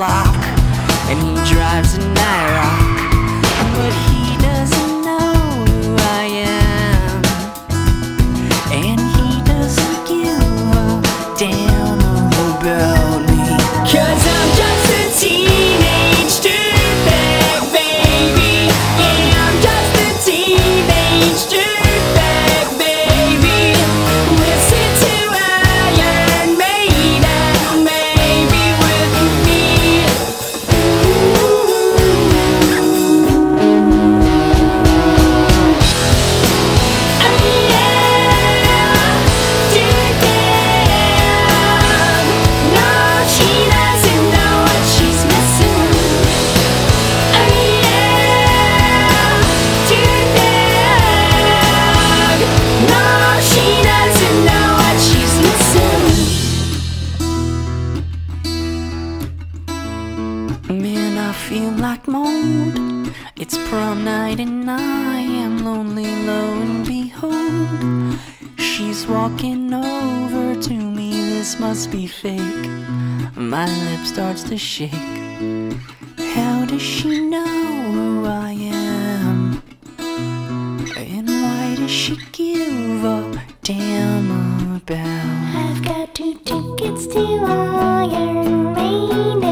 flock. It's prom night and I am lonely, lo and behold. She's walking over to me, this must be fake. My lip starts to shake. How does she know who I am? And why does she give a damn about? I've got two tickets to Iron Maiden.